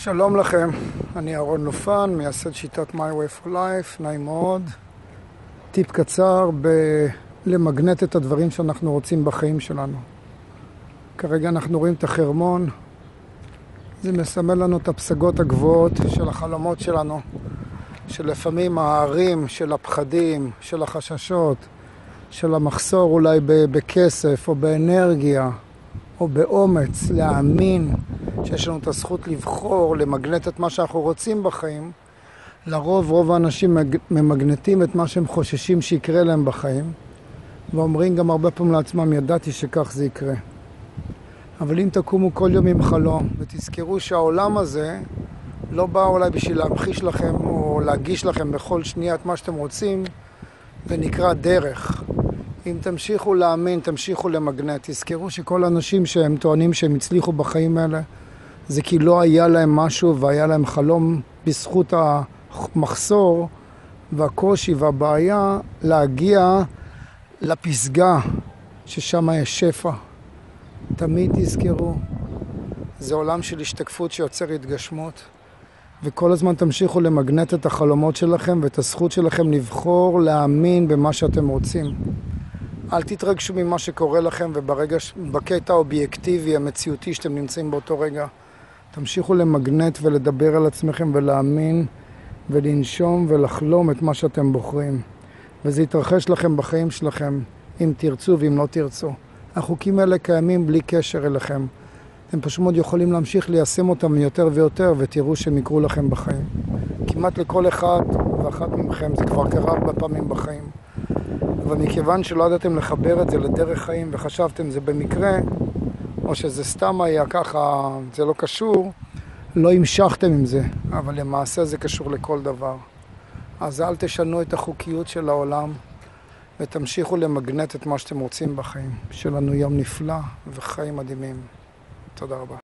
שלום לכם, אני אהרון לופן, מייסד שיטת My Way for Life, נעים מאוד. טיפ קצר בלמגנט את הדברים שאנחנו רוצים בחיים שלנו. כרגע אנחנו רואים את החרמון, זה מסמל לנו את הפסגות הגבוהות של החלומות שלנו, שלפעמים ההרים של הפחדים, של החששות, של המחסור אולי בכסף או באנרגיה או באומץ להאמין שיש לנו את הזכות לבחור, למגנט את מה שאנחנו רוצים בחיים, לרוב רוב האנשים ממגנטים את מה שהם חוששים שיקרה להם בחיים, ואומרים גם הרבה פעמים לעצמם, ידעתי שכך זה יקרה. אבל אם תקומו כל יום עם חלום, ותזכרו שהעולם הזה לא בא אולי בשביל להמחיש לכם או להגיש לכם בכל שנייה את מה שאתם רוצים, זה נקרא דרך. אם תמשיכו להאמין, תמשיכו למגנט. תזכרו שכל האנשים שהם טוענים שהם הצליחו בחיים האלה, זה כי לא היה להם משהו והיה להם חלום בזכות המחסור והקושי והבעיה להגיע לפסגה ששם יש שפע. תמיד תזכרו, זה עולם של השתקפות שיוצר התגשמות וכל הזמן תמשיכו למגנט את החלומות שלכם ואת הזכות שלכם לבחור להאמין במה שאתם רוצים. אל תתרגשו ממה שקורה לכם וברגע, בקטע האובייקטיבי, המציאותי שאתם נמצאים באותו רגע, תמשיכו למגנט ולדבר על עצמכם ולהאמין ולנשום ולחלום את מה שאתם בוחרים. וזה יתרחש לכם בחיים שלכם, אם תרצו ואם לא תרצו. החוקים האלה קיימים בלי קשר אליכם. אתם פשוט מאוד יכולים להמשיך ליישם אותם יותר ויותר ותראו שהם יקרו לכם בחיים. כמעט לכל אחד ואחת מכם זה כבר קרה הרבה פעמים בחיים. אבל מכיוון שלא ידעתם לחבר את זה לדרך חיים וחשבתם זה במקרה, או שזה סתם היה ככה, זה לא קשור, לא המשכתם עם זה, אבל למעשה זה קשור לכל דבר. אז אל תשנו את החוקיות של העולם ותמשיכו למגנט את מה שאתם רוצים בחיים. שיהיה לנו יום נפלא וחיים מדהימים. תודה רבה.